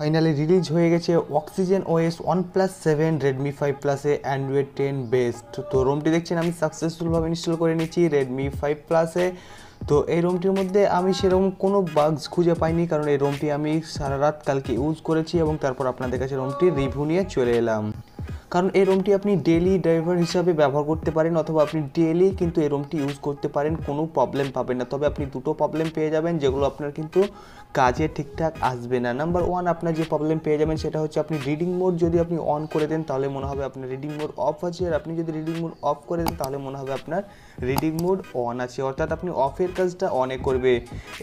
Finally release হয়ে গেছে Oxygen OS OnePlus seven Redmi five প্লাসে অ্যান্ড্রয়েড টেন বেস্ট তো রোমটি দেখছেন, আমি সাকসেসফুলভাবে ইনস্টল করে নিয়েছি রেডমি ফাইভ প্লাসে তো এই রোমটির মধ্যে আমি সেরকম কোনো বাগস খুঁজে পাইনি, কারণ এই রোমটি আমি সারা রাত কালকে ইউজ করেছি এবং তারপর আপনাদের কাছে রোমটি রিভিউ নিয়ে চলে এলাম। কারণ এই রুমটি আপনি ডেলি ড্রাইভার হিসাবে ব্যবহার করতে পারেন অথবা আপনি ডেলি কিন্তু এই রুমটি ইউজ করতে পারেন, কোনো প্রবলেম পাবেন না। তবে আপনি দুটো প্রবলেম পেয়ে যাবেন, যেগুলো আপনার কিন্তু কাজে ঠিকঠাক আসবে না। নাম্বার ওয়ান আপনার যে প্রবলেম পেয়ে যাবেন সেটা হচ্ছে আপনি রিডিং মোড যদি আপনি অন করে দেন, তাহলে মনে হবে আপনার রিডিং মোড অফ আছে। আর আপনি যদি রিডিং মোড অফ করে দেন, তাহলে মনে হবে আপনার রিডিং মোড অন আছে। অর্থাৎ আপনি অফের কাজটা অনে করবে।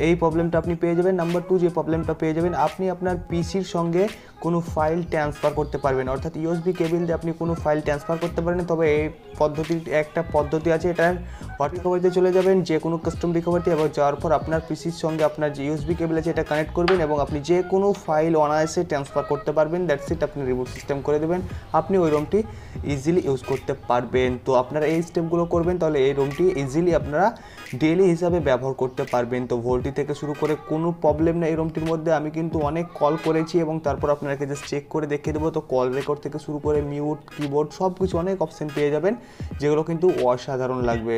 এই প্রবলেমটা আপনি পেয়ে যাবেন। নাম্বার টু যে প্রবলেমটা পেয়ে যাবেন, আপনি আপনার পিসির সঙ্গে কোনো ফাইল ট্রান্সফার করতে পারবেন। অর্থাৎ ইউএসবি কেবিল আপনি কোনো ফাইল ট্রান্সফার করতে পারেন তবে এই পদ্ধতির একটা পদ্ধতি আছে এটার হট রিকভারিতে চলে যাবেন, যে কোনো কাস্টম রিকভারিতে এবং যাওয়ার পর আপনার পিসির সঙ্গে আপনার যে ইউএসবি কেবিল আছে, এটা কানেক্ট করবেন এবং আপনি যে কোনো ফাইল অনায়াসে ট্রান্সফার করতে পারবেন। দ্যাটস ইট আপনি রিমোট সিস্টেম করে দেবেন। আপনি ওই রুমটি ইজিলি ইউজ করতে পারবেন। তো আপনারা এই স্টেপগুলো করবেন, তাহলে এই রুমটি ইজিলি আপনারা ডেলি হিসাবে ব্যবহার করতে পারবেন। তো ভোল্টি থেকে শুরু করে কোনো প্রবলেম নেই এই রুমটির মধ্যে। আমি কিন্তু অনেক কল করেছি এবং তারপর আপনাকে জাস্ট চেক করে দেখিয়ে দেবো। তো কল রেকর্ড থেকে শুরু করে মিউট কিবোর্ড সব কিছু অনেক অপশন পেয়ে যাবেন, যেগুলো কিন্তু অসাধারণ লাগবে।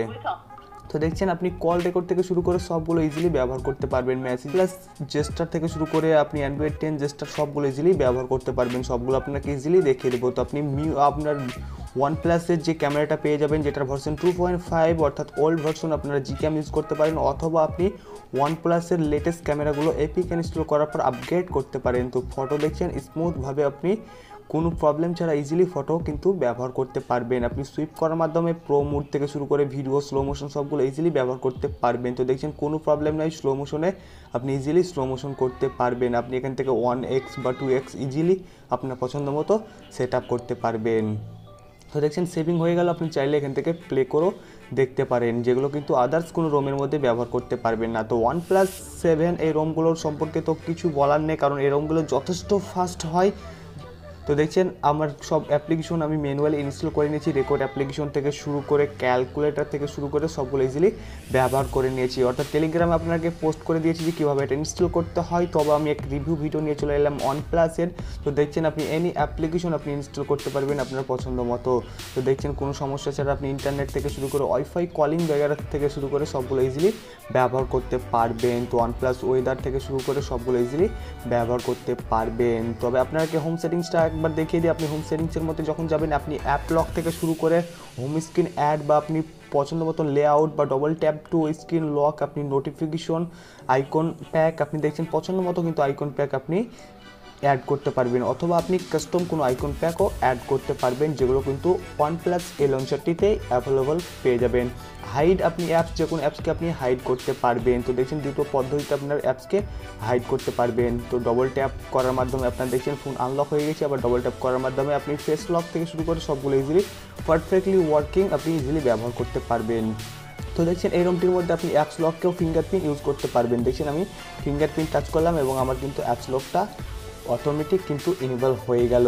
তো দেখছেন, আপনি কল রেকর্ড থেকে শুরু করে সবগুলো ইজিলি ব্যবহার করতে পারবেন মেসেজ প্লাস জেস্টার থেকে শুরু করে আপনি অ্যান্ড্রয়েড টেন জেস্টার সবগুলো ইজিলি ব্যবহার করতে পারবেন। সবগুলো আপনাকে ইজিলি দেখিয়ে দেবো। তো আপনি আপনার ওয়ান প্লাসের যে ক্যামেরাটা পেয়ে যাবেন, যেটার ভার্সন টু পয়েন্ট ফাইভ অর্থাৎ ওল্ড ভার্সন আপনারা জি ক্যাম ইউজ করতে পারেন, অথবা আপনি ওয়ান প্লাসের লেটেস্ট ক্যামেরাগুলো এপিক ইনস্টল করার পর আপগ্রেড করতে পারেন। তো ফটো দেখছেন স্মুথভাবে আপনি কোনো প্রবলেম ছাড়া ইজিলি ফটো কিন্তু ব্যবহার করতে পারবেন। আপনি সুইপ করার মাধ্যমে প্রো মুড থেকে শুরু করে ভিডিও স্লো মোশন সবগুলো ইজিলি ব্যবহার করতে পারবেন। তো দেখছেন, কোনো প্রবলেম নাই স্লো মোশনে আপনি ইজিলি স্লো মোশন করতে পারবেন। আপনি এখান থেকে ওয়ান এক্স বা টু এক্স ইজিলি আপনার পছন্দ মতো সেট আপ করতে পারবেন। তো দেখছেন সেভিং হয়ে গেল, আপনি চাইলে এখান থেকে প্লে করেও দেখতে পারেন, যেগুলো কিন্তু আদার্স কোনো রোমের মধ্যে ব্যবহার করতে পারবেন না। তো ওয়ান প্লাস সেভেন এই রোমগুলোর সম্পর্কে তো কিছু বলার নেই, কারণ এই রোমগুলো যথেষ্ট ফাস্ট হয়। তো দেখছেন, আমার সব অ্যাপ্লিকেশন আমি ম্যানুয়ালি ইনস্টল করে নিয়েছি রেকর্ড অ্যাপ্লিকেশন থেকে শুরু করে ক্যালকুলেটর থেকে শুরু করে সবগুলো ইজিলি ব্যবহার করে নিয়েছি। অর্থাৎ টেলিগ্রামে আপনাকে পোস্ট করে দিয়েছি যে কীভাবে এটা ইনস্টল করতে হয়। তবে আমি এক রিভিউ ভিডিও নিয়ে চলে এলাম ওয়ান প্লাসের তো দেখছেন, আপনি এনি অ্যাপ্লিকেশন আপনি ইনস্টল করতে পারবেন আপনার পছন্দ মতো। তো দেখছেন, কোনো সমস্যা ছাড়া আপনি ইন্টারনেট থেকে শুরু করে ওয়াইফাই কলিং ব্যাগার থেকে শুরু করে সবগুলো ইজিলি ব্যবহার করতে পারবেন। তো ওয়ান প্লাস ওয়েদার থেকে শুরু করে সবগুলো ইজিলি ব্যবহার করতে পারবেন। তবে আপনাকে হোম সেটিংসটা একবার দেখিয়ে দিই, আপনি হোম সেটিংসের মধ্যে যখন যাবেন, আপনি অ্যাপ লক থেকে শুরু করে হোম স্ক্রিন অ্যাড বা আপনি পছন্দ মতো লেআউট বা double tap to screen lock আপনি নোটিফিকেশন আইকন প্যাক আপনি দেখছেন পছন্দ মতো কিন্তু আইকন প্যাক আপনি অ্যাড করতে পারবেন, অথবা আপনি কাস্টম কোনো আইকন প্যাকও অ্যাড করতে পারবেন, যেগুলো কিন্তু ওয়ান প্লাস এ লঞ্চারটিতেই অ্যাভেলেবল পেয়ে যাবেন। হাইড আপনি অ্যাপস যে কোনো অ্যাপসকে আপনি হাইড করতে পারবেন। তো দেখছেন দুটো পদ্ধতিতে আপনার অ্যাপসকে হাইড করতে পারবেন। তো ডবল ট্যাপ করার মাধ্যমে আপনার দেখছেন ফোন আনলক হয়ে গেছে, আবার ডবল ট্যাপ করার মাধ্যমে আপনি ফেস লক থেকে শুরু করে সবগুলো ইজিলি পারফেক্টলি ওয়ার্কিং আপনি ইজিলি ব্যবহার করতে পারবেন। তো দেখছেন এই রুমটির মধ্যে আপনি অ্যাপস লককেও ফিঙ্গারপ্রিন্ট ইউজ করতে পারবেন। দেখছেন আমি ফিঙ্গারপ্রিন্ট টাচ করলাম এবং আমার কিন্তু অ্যাপস লকটা অটোমেটিক কিন্তু ইনভলভ হয়ে গেল।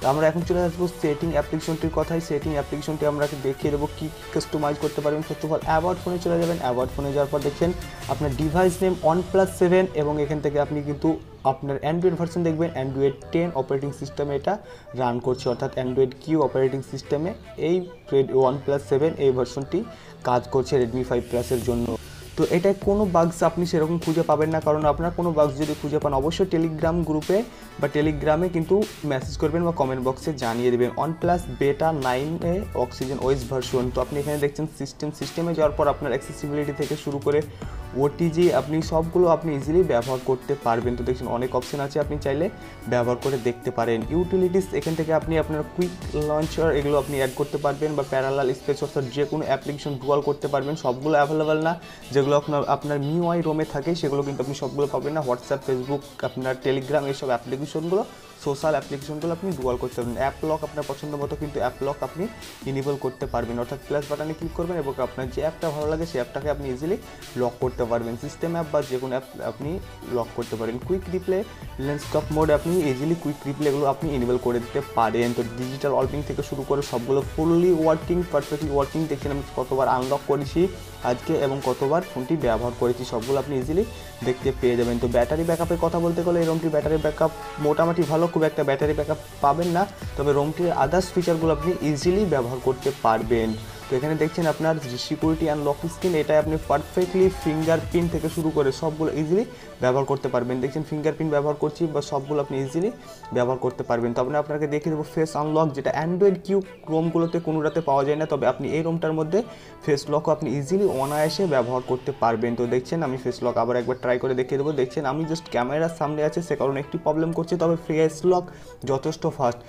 তো আমরা এখন চলে আসব সেটিং অ্যাপ্লিকেশনটির কথাই সেটিং অ্যাপ্লিকেশনটি আমরা দেখিয়ে দেবো কী কাস্টমাইজ করতে পারবেন। ফার্স্ট অফ অল অ্যাওয়ার্ড ফোনে চলে যাবেন। অ্যাওয়ার্ড ফোনে যাওয়ার পর দেখছেন আপনার device name one plus seven এবং এখান থেকে আপনি কিন্তু আপনার অ্যান্ড্রয়েড ভার্সন দেখবেন। অ্যান্ড্রয়েড টেন অপারেটিং সিস্টেমে এটা রান করছে। অর্থাৎ অ্যান্ড্রয়েড কিউ অপারেটিং সিস্টেমে এই ওয়ান প্লাস সেভেন এই ভার্সনটি কাজ করছে রেডমি ফাইভ প্লাসের জন্য। তো এটায় কোনো বাগস আপনি সেরকম খুঁজে পাবেন না। কারণ আপনার কোনো বাগস যদি খুঁজে পান, অবশ্যই টেলিগ্রাম গ্রুপে বা টেলিগ্রামে কিন্তু মেসেজ করবেন বা কমেন্ট বক্সে জানিয়ে দেবেন। ওয়ান প্লাস বেটা নাইনে অক্সিজেন ওয়েস ভার্সন তো আপনি এখানে দেখছেন সিস্টেম সিস্টেমে যাওয়ার পর আপনার অ্যাক্সেসিবিলিটি থেকে শুরু করে ওটিজি আপনি সবগুলো আপনি ইজিলি ব্যবহার করতে পারবেন। তো দেখছেন অনেক অপশন আছে, আপনি চাইলে ব্যবহার করে দেখতে পারেন। ইউটিলিটিস এখান থেকে আপনি আপনার কুইক লঞ্চার এগুলো আপনি অ্যাড করতে পারবেন বা প্যারালাল স্পেস অর্থাৎ যে কোনো অ্যাপ্লিকেশন ডুয়াল করতে পারবেন, সবগুলো অ্যাভেলেবেল না। যেগুলো আপনার আপনার মিউআই রোমে থাকে, সেগুলো কিন্তু আপনি সবগুলো পাবেন না। হোয়াটসঅ্যাপ ফেসবুক আপনার টেলিগ্রাম এইসব অ্যাপ্লিকেশনগুলো সোশ্যাল অ্যাপ্লিকেশনগুলো আপনি ডুয়াল করতে পারবেন। অ্যাপ লক আপনার পছন্দ মতো, কিন্তু অ্যাপ লক আপনি ইনেবল করতে পারবেন। অর্থাৎ প্লাস বাটনে ক্লিক করবেন এবং আপনার যে অ্যাপটা ভালো লাগে, সেই অ্যাপটাকে আপনি ইজিলি লক করতে পারবেন সিস্টেম অ্যাপ বা যে কোনো অ্যাপ আপনি লক করতে পারেন। কুইক রিপ্লে লেন্সটপ মোড আপনি ইজিলি কুইক রিপ্লেগুলো আপনি ইনেবল করে দিতে পারেন। তো ডিজিটাল অলপিং থেকে শুরু করে সবগুলো ফুললি ওয়ার্কিং পারফেক্টলি ওয়ার্কিং দেখছেন আমি কতবার আনলক করেছি আজকে এবং কতবার ফোনটি ব্যবহার করেছি, সবগুলো আপনি ইজিলি দেখতে পেয়ে যাবেন। তো ব্যাটারি ব্যাকআপের কথা বলতে গেলে এই রোমটির ব্যাটারি ব্যাকআপ মোটামুটি ভালো, খুব একটা ব্যাটারি ব্যাকআপ পাবেন না। তবে রোমটির আদার্স ফিচারগুলো আপনি ইজিলি ব্যবহার করতে পারবেন। তো এখানে দেখছেন আপনার সিকিউরিটি অ্যান্ড লক স্ক্রিন এটাই আপনি পারফেক্টলি ফিঙ্গারপ্রিন্ট থেকে শুরু করে সবগুলো ইজিলি ব্যবহার করতে পারবেন। দেখছেন ফিঙ্গারপ্রিন্ট ব্যবহার করছি বা সবগুলো আপনি ইজিলি ব্যবহার করতে পারবেন। তবে আপনাকে দেখিয়ে দেবো ফেস আনলক যেটা অ্যান্ড্রয়েড কিউ রোমগুলোতে কোনোটাতে পাওয়া যায় না, তবে আপনি এই রোমটার মধ্যে ফেস লকও আপনি ইজিলি অনায়াসে ব্যবহার করতে পারবেন। তো দেখছেন, আমি ফেস লক আবার একবার ট্রাই করে দেখিয়ে দেবো। দেখছেন, আমি জাস্ট ক্যামেরার সামনে আছে, সে কারণে একটি প্রবলেম করছে, তবে ফেস লক যথেষ্ট ফাস্ট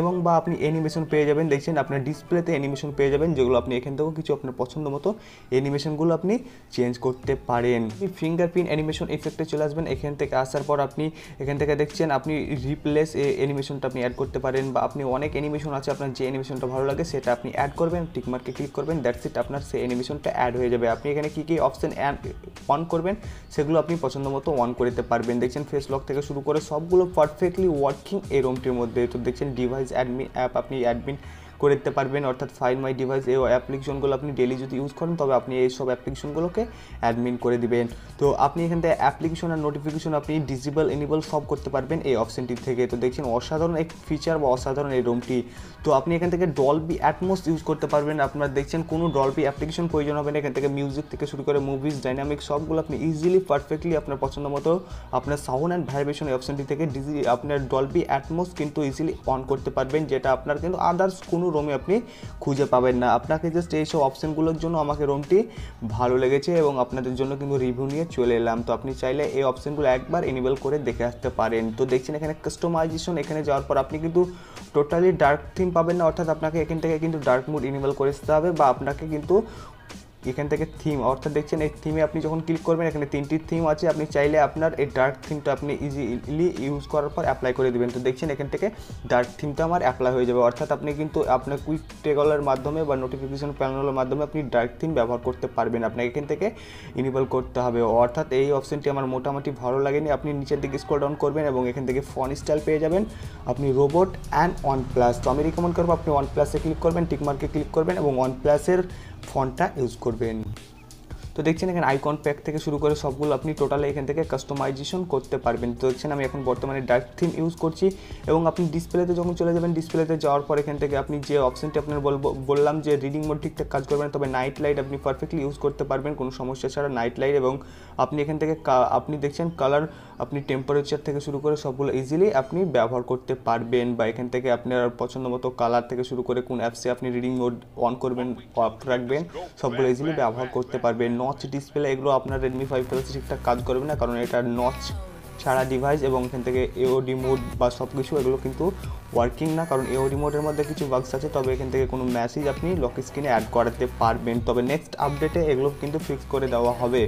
এবং বা আপনি অ্যানিমেশন পেয়ে যাবেন। দেখছেন, আপনার ডিসপ্লেতে অ্যানিমেশন পেয়ে যাবেন, যেগুলো আপনি এখান থেকেও কিছু আপনার পছন্দ মতো অ্যানিমেশনগুলো আপনি চেঞ্জ করতে পারেন। ফিঙ্গারপ্রিন্ট অ্যানিমেশন এফেক্টে চলে আসবেন, এখান থেকে আসার পর আপনি এখান থেকে দেখছেন আপনি রিপ্লেস অ্যানিমেশনটা আপনি অ্যাড করতে পারেন বা আপনি অনেক অ্যানিমেশন আছে আপনার যে অ্যানিমেশনটা ভালো লাগে সেটা আপনি অ্যাড করবেন টিকমার্কে ক্লিক করবেন দ্যাটস ইট আপনার সেই অ্যানিমেশনটা অ্যাড হয়ে যাবে। আপনি এখানে কী কী অপশান অন করবেন, সেগুলো আপনি পছন্দ মতো অন করতে পারবেন। দেখছেন ফেস লক থেকে শুরু করে সবগুলো পারফেক্টলি ওয়ার্কিং এই রুমটির মধ্যে। তো দেখছেন ডিভাইস অ্যাডমিন অ্যাপ আপনি অ্যাডমিন করে দিতে পারবেন। অর্থাৎ ফাইন মাই ডিভাইস এই অ্যাপ্লিকেশনগুলো আপনি ডেলি যদি ইউজ করেন, তবে আপনি এই সব অ্যাপ্লিকেশনগুলোকে অ্যাডমিন করে দিবেন। তো আপনি এখান থেকে অ্যাপ্লিকেশন আর নোটিফিকেশন আপনি ডিজিবল এনেবল সব করতে পারবেন এই অপশনটি থেকে। তো দেখছেন অসাধারণ এক ফিচার বা অসাধারণ এই রুমটি তো আপনি এখান থেকে ডলবি অ্যাটমোস ইউজ করতে পারবেন। আপনার দেখছেন কোনো ডলবি অ্যাপ্লিকেশন প্রয়োজন হবে না। এখান থেকে মিউজিক থেকে শুরু করে মুভিজ ডাইনামিক সবগুলো আপনি ইজিলি পারফেক্টলি আপনার পছন্দ মতো আপনার সাউন্ড অ্যান্ড ভাইব্রেশন এই অপশনটি থেকে ডিজি আপনার ডলবি অ্যাটমোস কিন্তু ইজিলি অন করতে পারবেন, যেটা আপনার কিন্তু আদার্স কোনো রুমে আপনি খুঁজে পাবেন না। আপনাকে জাস্ট এইসব অপশানগুলোর জন্য আমাকে রুমটি ভালো লেগেছে এবং আপনাদের জন্য কিন্তু রিভিউ নিয়ে চলে এলাম। তো আপনি চাইলে এই অপশানগুলো একবার এনেবল করে দেখে আসতে পারেন। তো দেখছেন এখানে কাস্টমাইজেশন এখানে যাওয়ার পর আপনি কিন্তু টোটালি ডার্ক থিম পাবেন না। অর্থাৎ আপনাকে এখান থেকে কিন্তু ডার্ক মুড ইনেবল করে আসতে হবে বা আপনাকে কিন্তু এখান থেকে থিম অর্থাৎ দেখছেন এই থিমে আপনি যখন ক্লিক করবেন, এখানে তিনটি থিম আছে। আপনি চাইলে আপনার এই ডার্ক থিমটা আপনি ইজিলি ইউজ করার পর অ্যাপ্লাই করে দেবেন। তো দেখছেন এখান থেকে ডার্ক থিমটা আমার অ্যাপ্লাই হয়ে যাবে। অর্থাৎ আপনি কিন্তু আপনার কুইক টেগলের মাধ্যমে বা নোটিফিকেশন প্যানেলের মাধ্যমে আপনি ডার্ক থিম ব্যবহার করতে পারবেন। আপনাকে এখান থেকে ইনেবল করতে হবে। অর্থাৎ এই অপশনটি আমার মোটামুটি ভালো লাগেনি। আপনি নিচের দিকে স্ক্রল ডাউন করবেন এবং এখান থেকে ফোন স্টাইল পেয়ে যাবেন। আপনি রোবট অ্যান্ড ওয়ান প্লাস তো আমি রিকমেন্ড করব, আপনি ওয়ান প্লাসে ক্লিক করবেন টিকমার্কে ক্লিক করবেন এবং ওয়ান প্লাসের ফন্টটা ইউজ করবেন। তো দেখছেন এখানে আইকন প্যাক থেকে শুরু করে সবগুলো আপনি টোটালি এখান থেকে কাস্টমাইজেশন করতে পারবেন। তো দেখছেন আমি এখন বর্তমানে ডার্ক থিম ইউজ করছি এবং আপনি ডিসপ্লেতে যখন চলে যাবেন ডিসপ্লেতে যাওয়ার পর এখান থেকে আপনি যে অপশনটি আপনার বললাম যে রিডিং মোড ঠিকঠাক কাজ করবেন তবে নাইট লাইট আপনি পারফেক্টলি ইউজ করতে পারবেন, কোনো সমস্যা ছাড়া নাইট লাইট এবং আপনি এখান থেকে আপনি দেখছেন কালার আপনি টেম্পারেচার থেকে শুরু করে সবগুলো ইজিলি আপনি ব্যবহার করতে পারবেন বা এখান থেকে আপনার পছন্দ মতো কালার থেকে শুরু করে কোন অ্যাপসে আপনি রিডিং মোড অন করবেন অফ রাখবেন, সবগুলো ইজিলি ব্যবহার করতে পারবেন। নচ ডিসপ্লে এগুলো আপনার রেডমি ফাইভ প্লাস ঠিকঠাক কাজ করবে না, কারণ এটা নচ ছাড়া ডিভাইস এবং এখান থেকে এওডি মোড বা সব কিছু এগুলো কিন্তু ওয়ার্কিং না, কারণ এওডি মোডের মধ্যে কিছু বাগস আছে, তবে এখান থেকে কোনো মেসেজ আপনি লক স্ক্রিনে অ্যাড করাতে পারবেন। তবে নেক্সট আপডেটে এগুলো কিন্তু ফিক্স করে দেওয়া হবে।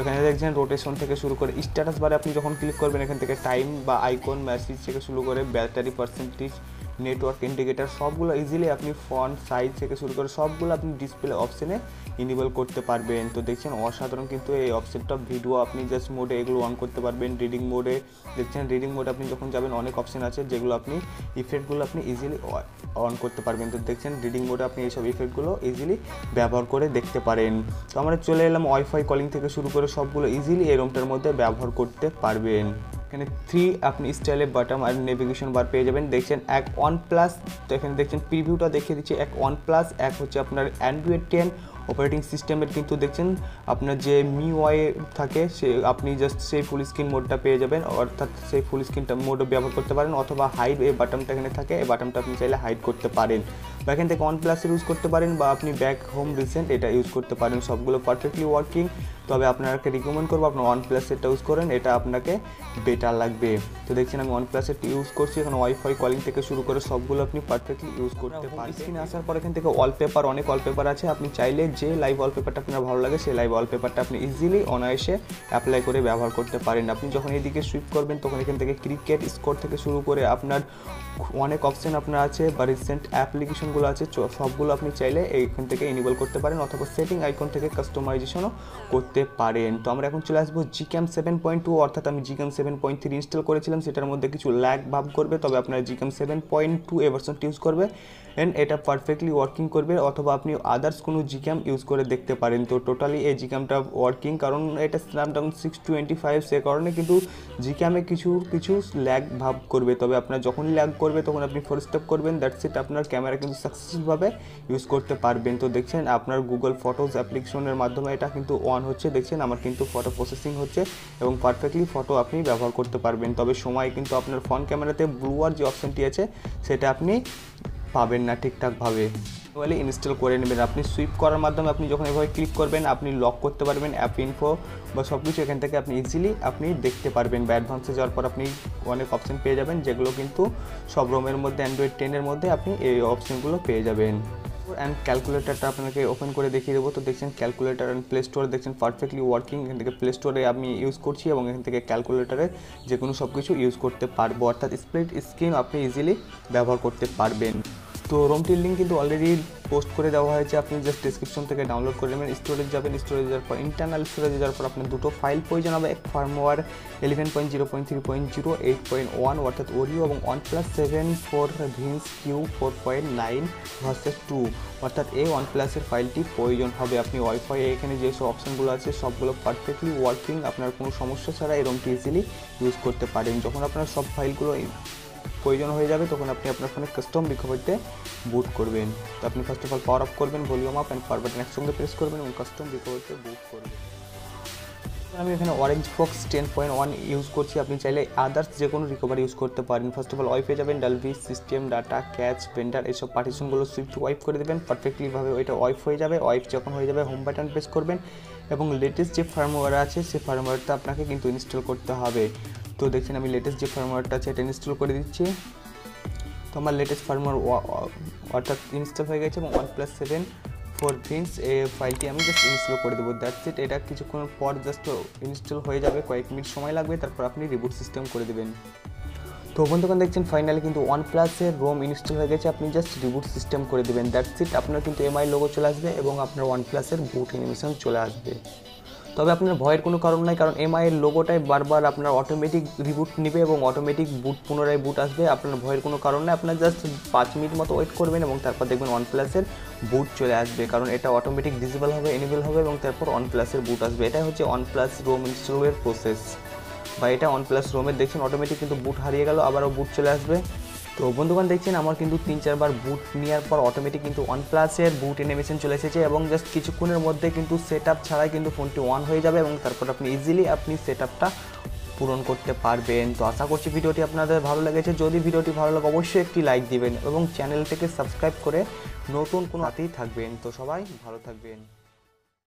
এখানে দেখছেন রোটেশন থেকে শুরু করে স্ট্যাটাস বারে আপনি যখন ক্লিক করবেন, এখান থেকে টাইম বা আইকন মেসেজ থেকে শুরু করে ব্যাটারি পার্সেন্টেজ নেটওয়ার্ক ইন্ডিকেটার সবগুলো ইজিলি আপনি ফন্ট সাইজ থেকে শুরু করে সবগুলো আপনি ডিসপ্লে অপশনে ইনেবল করতে পারবেন। তো দেখছেন, অসাধারণ কিন্তু এই অপশনটা ভিডিও আপনি জাস্ট মোডে এগুলো অন করতে পারবেন রিডিং মোডে দেখছেন রিডিং মোডে আপনি যখন যাবেন, অনেক অপশন আছে যেগুলো আপনি ইফেক্টগুলো আপনি ইজিলি অন করতে পারবেন। তো দেখছেন রিডিং মোডে আপনি এইসব ইফেক্টগুলো ইজিলি ব্যবহার করে দেখতে পারেন। তো আমরা চলে এলাম ওয়াইফাই কলিং থেকে শুরু করে সবগুলো ইজিলি এই রুমটার মধ্যে ব্যবহার করতে পারবেন। এখানে থ্রি আপনি স্টাইলে বাটাম আর নেভিগেশন বার পেয়ে যাবেন। দেখছেন, এক ওয়ান প্লাস তো এখানে দেখছেন প্রিভিউটা দেখিয়ে দিচ্ছি। এক ওয়ান প্লাস এক হচ্ছে আপনার অ্যান্ড্রয়েড টেন অপারেটিং সিস্টেমের কিন্তু দেখছেন আপনার যে মি ওয়াই থাকে, সে আপনি জাস্ট সেই ফুল স্ক্রিন মোডটা পেয়ে যাবেন, অর্থাৎ সেই ফুল স্ক্রিন মোডও ব্যবহার করতে পারেন, অথবা হাইড এই বাটনটা এখানে থাকে, এই বাটনটা আপনি চাইলে হাইড করতে পারেন। বা এখান থেকে ওয়ান প্লাসের ইউজ করতে পারেন বা আপনি ব্যাক হোম রিসেন্ট এটা ইউজ করতে পারেন। সবগুলো পারফেক্টলি ওয়ার্কিং তবে আপনাকে রিকমেন্ড করব আপনার ওয়ান প্লাস প্লাসেরটা ইউজ করেন। এটা আপনাকে বেটার লাগবে। তো দেখছেন আমি ওয়ান প্লাস প্লাসের ইউজ করছি। এখন ওয়াইফাই কলিং থেকে শুরু করে সবগুলো আপনি পারফেক্টলি ইউজ করতে পারেন স্ক্রিনে আসার পর এখান থেকে ওয়ালপেপার অনেক ওয়ালপেপার আছে। আপনি চাইলে যে লাইভ ওয়ালপেপারটা আপনার ভালো লাগে সেই লাইভ ওয়ালপেপারটা আপনি ইজিলি অনায়াসে অ্যাপ্লাই করে ব্যবহার করতে পারেন। আপনি যখন এদিকে সুইপ করবেন তখন এখান থেকে ক্রিকেট স্কোর থেকে শুরু করে আপনার অনেক অপশন আপনার আছে বা রিসেন্ট অ্যাপ্লিকেশনগুলো আছে সবগুলো আপনি চাইলে এইখান থেকে ইনেবল করতে পারেন অথবা সেটিং আইকন থেকে কাস্টমাইজেশনও করতে পারেন। তো আমরা এখন চলে আসব জি ক্যাম সেভেন পয়েন্ট টু অর্থাৎ আমি GCam seven point three install করেছিলাম, সেটার মধ্যে কিছু ল্যাগ ভাব করবে, তবে আপনার জি ক্যাম সেভেন পয়েন্ট টু এ ভার্সনটি ইউজ করবে অ্যান্ড এটা পারফেক্টলি ওয়ার্কিং করবে, অথবা আপনি আদার্স কোনো জিক্যাম ইউজ করে দেখতে পারেন। তো টোটালি এই জিক্যামটা ওয়ার্কিং কারণ এটা স্ন্যাপড্রাগন সিক্স টোয়েন্টি ফাইভ সে কারণে কিন্তু জিক্যামে কিছু কিছু ল্যাগ ভাব করবে। তবে আপনার যখনই ল্যাগ করবে, তখন আপনি ফোর স্টেপ করবেন দ্যাটস ইট আপনার ক্যামেরা কিন্তু সাকসেসফুলভাবে ইউজ করতে পারবেন। তো দেখছেন, আপনার গুগল ফটোজ অ্যাপ্লিকেশনের মাধ্যমে এটা কিন্তু অন হচ্ছে। দেখছেন, আমার কিন্তু ফটো প্রসেসিং হচ্ছে এবং পারফেক্টলি ফটো আপনি ব্যবহার করতে পারবেন। তবে সময় কিন্তু আপনার ফোন ক্যামেরাতে ব্লুয়ার যে অপশানটি আছে, সেটা আপনি পাবেন না ঠিকঠাকভাবে। মোবাইলে ইনস্টল করে নেবেন। আপনি সুইপ করার মাধ্যমে আপনি যখন এভাবে ক্লিক করবেন, আপনি লক করতে পারবেন অ্যাপ ইনফো বা সব কিছু এখান থেকে আপনি ইজিলি আপনি দেখতে পারবেন বা অ্যাডভান্সে যাওয়ার পর আপনি অনেক অপশান পেয়ে যাবেন, যেগুলো কিন্তু সব রোমের মধ্যে অ্যান্ড্রয়েড টেনের মধ্যে আপনি এই অপশানগুলো পেয়ে যাবেন। অ্যান্ড ক্যালকুলেটারটা আপনাকে ওপেন করে দেখিয়ে দেবো। তো দেখছেন ক্যালকুলেটার অ্যান্ড প্লে স্টোর দেখছেন পারফেক্টলি ওয়ার্কিং এখান থেকে প্লে স্টোরে আমি ইউজ করছি এবং এখান থেকে ক্যালকুলেটারে যে কোনো সব কিছু ইউজ করতে পারব। অর্থাৎ স্প্লিট স্ক্রিন আপনি ইজিলি ব্যবহার করতে পারবেন। তো রোমটির লিঙ্ক কিন্তু অলরেডি পোস্ট করে দেওয়া হয়েছে। আপনি জাস্ট ডিসক্রিপশন থেকে ডাউনলোড করে নেবেন। স্টোরেজ যাবেন স্টোরেজ যাওয়ার পর ইন্টারনাল স্টোরেজে যাওয়ার পর আপনার দুটো ফাইল প্রয়োজন হবে। এক firmware eleven point zero point three point zero eight point one অর্থাৎ ওরিও এবং one plus seven four Vince Q four point nine versus two অর্থাৎ এই ওয়ান প্লাসের ফাইলটি প্রয়োজন হবে। আপনি ওয়াইফাই এখানে যেসব অপশানগুলো আছে, সবগুলো পারফেক্টলি ওয়ার্কিং আপনার কোনো সমস্যা ছাড়া এই রোমটি ইজিলি ইউজ করতে পারেন। যখন আপনার সব ফাইলগুলো প্রয়োজন হয়ে যাবে, তখন আপনি আপনার ফোনে কাস্টম রিকভারিতে বুট করবেন। তো আপনি first of all power off করবেন volume up and power button একসঙ্গে প্রেস করবেন এবং কাস্টম রিকভারিতে বুট করবেন। আমি এখানে OrangeFox ten point one use করছি। আপনি চাইলে আদার্স যে কোনো রিকভারি ইউজ করতে পারেন। ফার্স্ট অফ অল ওয়াইফে যাবেন ডালভি সিস্টেম ডাটা ক্যাচ পেন্টার এইসব পার্টিশনগুলো সুইফট ওয়াইফ করে দেবেন। পারফেক্টলিভাবে ওইটা ওয়াইফ হয়ে যাবে। ওয়াইফ যখন হয়ে যাবে হোম বাটন প্রেস করবেন। এবং লেটেস্ট যে ফার্মওয়্যার আছে সেই ফার্মওয়্যারটা আপনাকে কিন্তু ইনস্টল করতে হবে। তো দেখছেন আমি লেটেস্ট যে ফার্মওয়্যারটা আছে, এটা ইনস্টল করে দিচ্ছি। তো আমার লেটেস্ট ফার্মওয়্যার অর্থাৎ ইনস্টল হয়ে গেছে এবং one plus seven four prints এই ফাইলটি আমি জাস্ট ইনস্টল করে দেবো। দ্যাটস ইট এটা কিছুক্ষণ পর জাস্ট ইনস্টল হয়ে যাবে। কয়েক মিনিট সময় লাগবে। তারপর আপনি রিবুট সিস্টেম করে দেবেন। তো বন্ধুগণ, দেখছেন ফাইনালি কিন্তু ওয়ান প্লাসের রোম ইনস্টল হয়ে গেছে। আপনি জাস্ট রিবুট সিস্টেম করে দেবেন। দ্যাটস ইট আপনার কিন্তু এমআই লোগো চলে আসবে এবং আপনার ওয়ান প্লাসের বুট অ্যানিমেশন চলে আসবে। তবে আপনার ভয়ের কোনো কারণ নাই, কারণ এমআই এর লোগোটাই বারবার আপনার অটোমেটিক রিবুট নেবে এবং অটোমেটিক বুট পুনরায় বুট আসবে, আপনার ভয়ের কোনো কারণ নেই। আপনার জাস্ট পাঁচ মিনিট মতো ওয়েট করবেন এবং তারপর দেখবেন ওয়ান প্লাসের বুট চলে আসবে, কারণ এটা অটোমেটিক ডিসেবল হবে এনেবল হবে এবং তারপর ওয়ান প্লাসের বুট আসবে। এটাই হচ্ছে ওয়ান প্লাস রোম ইনস্টলের প্রসেস বা এটা ওয়ান প্লাস রোমের দেখছেন অটোমেটিক কিন্তু বুট হারিয়ে গেল, আবারও বুট চলে আসবে। তো বন্ধুগণ দেখছেন, আমার কিন্তু তিন চারবার বুট নেওয়ার পর অটোমেটিক কিন্তু ওয়ান প্লাসের বুট অ্যানিমেশন চলে এসেছে এবং জাস্ট কিছুক্ষণের মধ্যে কিন্তু সেট আপ ছাড়াই কিন্তু ফোনটি অন হয়ে যাবে এবং তারপর আপনি ইজিলি আপনি সেট আপটা পূরণ করতে পারবেন। তো আশা করছি ভিডিওটি আপনাদের ভালো লেগেছে। যদি ভিডিওটি ভালো লাগে, অবশ্যই একটি লাইক দিবেন এবং চ্যানেলটিকে সাবস্ক্রাইব করে নতুন কোনো হাতেই থাকবেন। তো সবাই ভালো থাকবেন।